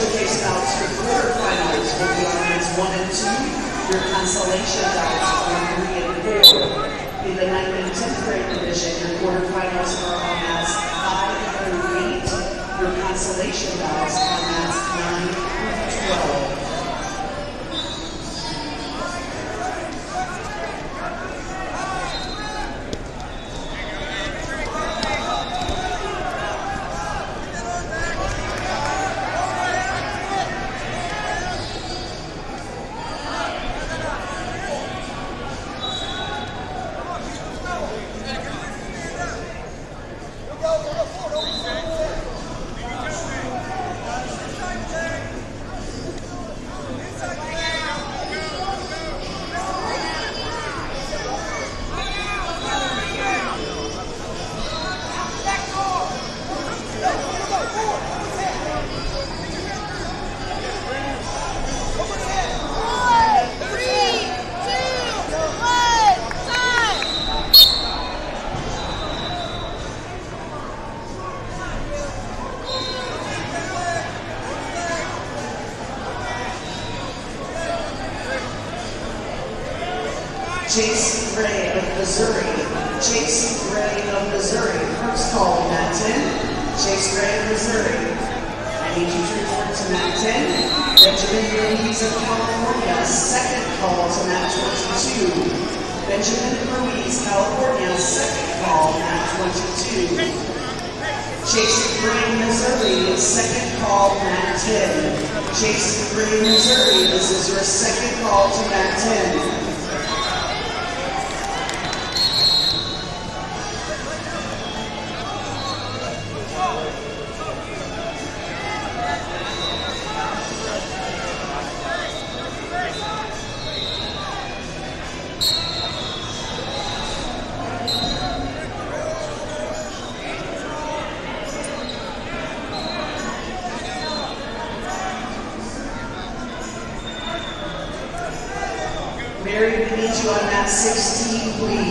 showcase bouts, your quarterfinals will be on rounds one and two. Your consolation bouts are three and four. In the ninth and tenth grade division, your quarterfinals J.C. Gray of Missouri. Jason Gray of Missouri. First call, Mat 10. Jason Gray of Missouri. I need you to report to Mat 10. Benjamin Ruiz of California. Second call to Mat 22. Benjamin Ruiz, California. Second call, Mat 22. Jason Gray, Missouri, second call, Mat 10. Jason Gray, Missouri, this is your second call to Mat 10. You on mat 16, please.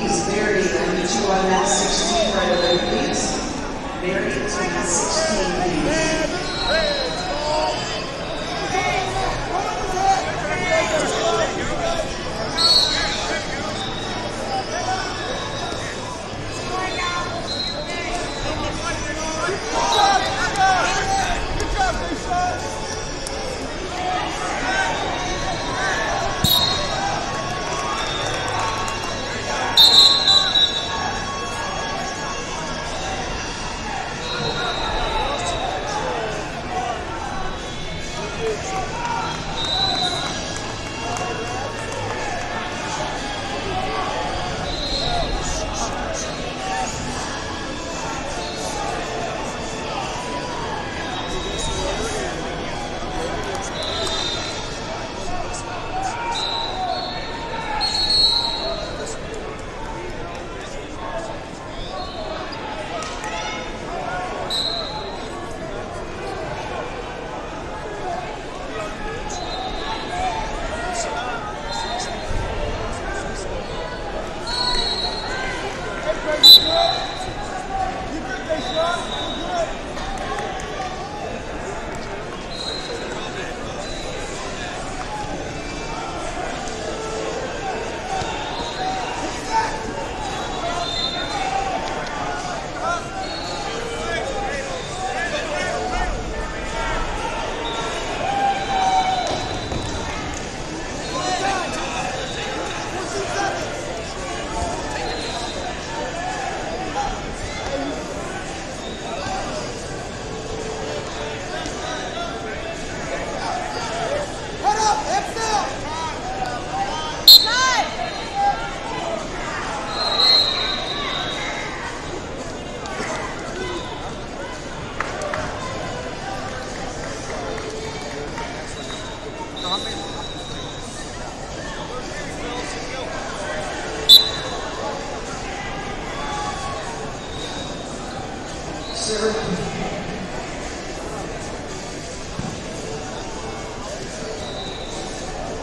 Sir.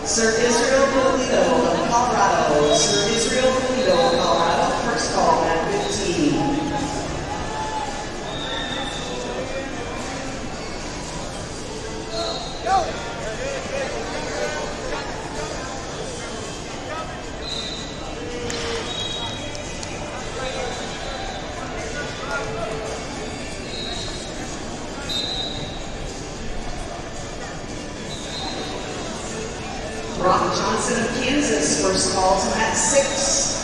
Sir Israel Polito of Colorado. Sir Israel Jesus' first call to 6.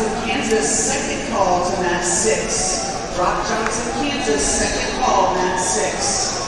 Johnson, Kansas, second call to mat six. Brock Johnson, Kansas, second call, mat six.